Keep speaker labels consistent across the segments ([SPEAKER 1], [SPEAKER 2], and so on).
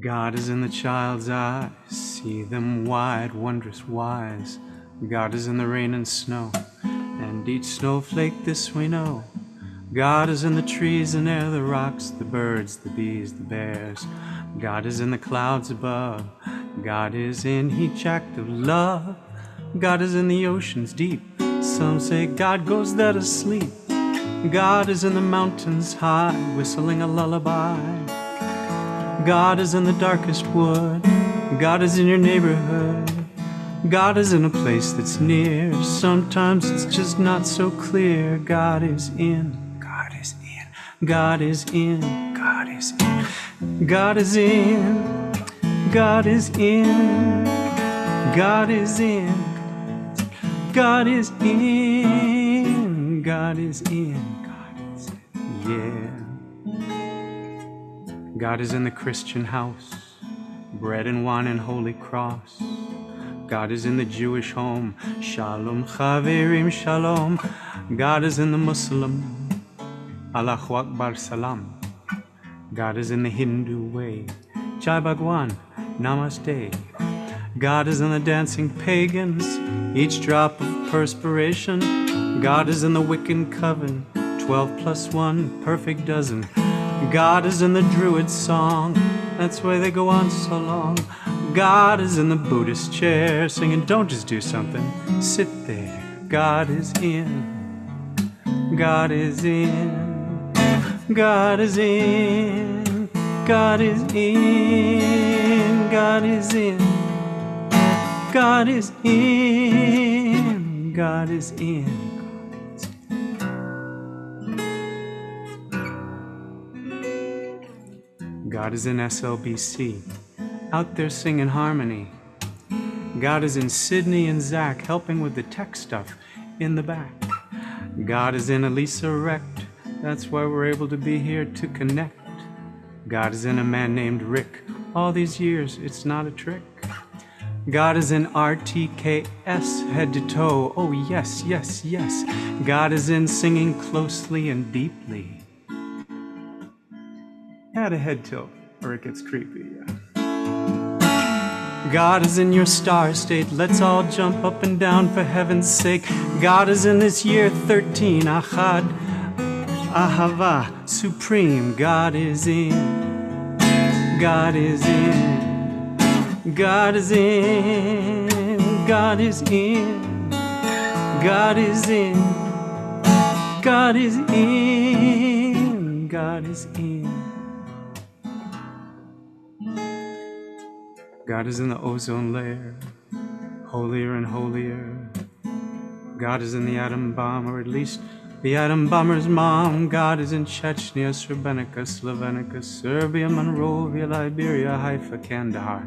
[SPEAKER 1] God is in the child's eyes, see them wide, wondrous wise. God is in the rain and snow, and each snowflake this we know. God is in the trees and air, the rocks, the birds, the bees, the bears. God is in the clouds above. God is in each act of love. God is in the oceans deep. Some say God goes there to sleep. God is in the mountains high, whistling a lullaby. God is in the darkest wood. God is in your neighborhood. God is in a place that's near. Sometimes it's just not so clear. God is in. God is in. God is in. God is in. God is in. God is in. God is in. God is in. God is in. God is in. Yeah. God is in the Christian house, bread and wine and holy cross. God is in the Jewish home, Shalom Chaverim Shalom. God is in the Muslim, Allahu Akbar Salam. God is in the Hindu way, Jai Bhagwan, Namaste. God is in the dancing pagans, each drop of perspiration. God is in the Wiccan coven, 12 plus 1, perfect dozen. God is in the Druid song, that's why they go on so long. God is in the Buddhist chair, singing, Don't just do something, sit there. God is in, God is in, God is in, God is in, God is in. God is in, God is in. God is in SLBC, out there singing harmony. God is in Sydney and Zach, helping with the tech stuff in the back. God is in Elisa Recht, that's why we're able to be here to connect. God is in a man named Rick, all these years, it's not a trick. God is in RTKS, head to toe. Oh, yes, yes, yes. God is in singing closely and deeply. Add a head tilt, or it gets creepy, yeah. God is in your star state. Let's all jump up and down for heaven's sake. God is in this year 13. Echad, Ahava, supreme. God is in. God is in. God is in, God is in, God is in, God is in, God is in. God is in the ozone layer, holier and holier. God is in the atom bomb, or at least the atom bomber's mom. God is in Chechnya, Srebrenica, Slovenica, Serbia, Monrovia, Liberia, Haifa, Kandahar.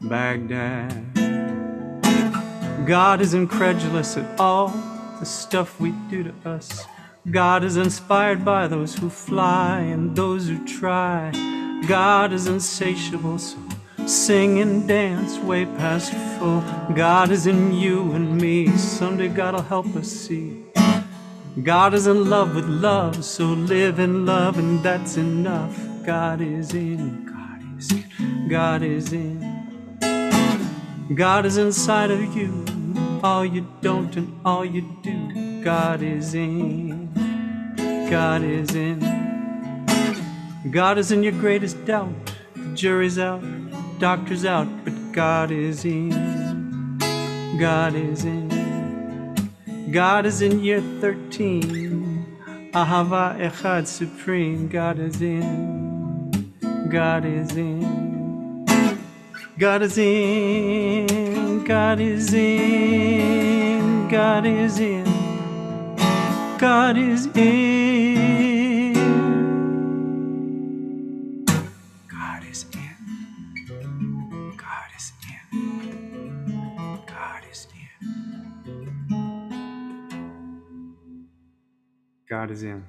[SPEAKER 1] Baghdad. God is incredulous at all the stuff we do to us. God is inspired by those who fly and those who try. God is insatiable, so sing and dance way past full. God is in you and me, someday God'll help us see. God is in love with love, so live in love, and that's enough. God is in, God is in, God is in. God is inside of you, all you don't and all you do. God is in, God is in. God is in your greatest doubt. The jury's out, doctor's out, but God is in, God is in. God is in year 13. Ahava Echad Supreme. God is in, God is in. God is in, God is in, God is in, God is in. God is in, is in, God is in. God is in.